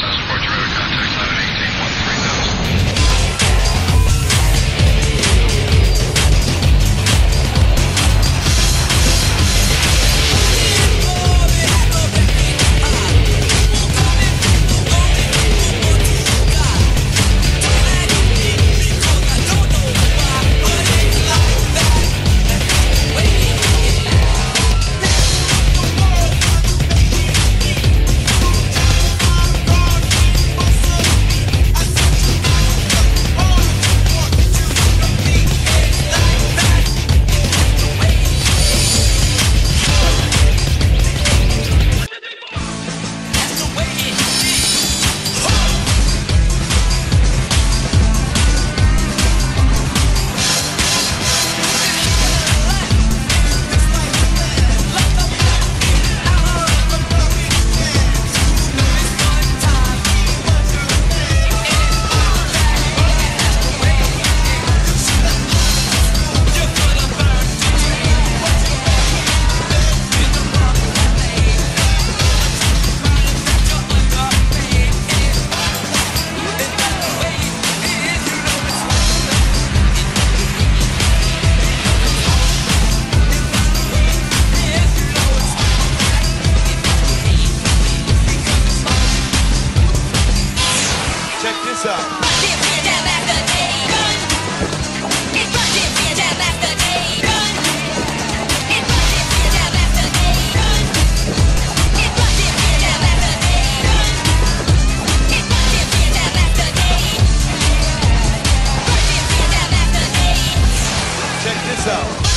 Southport, radar contact 1118. hands up. this out.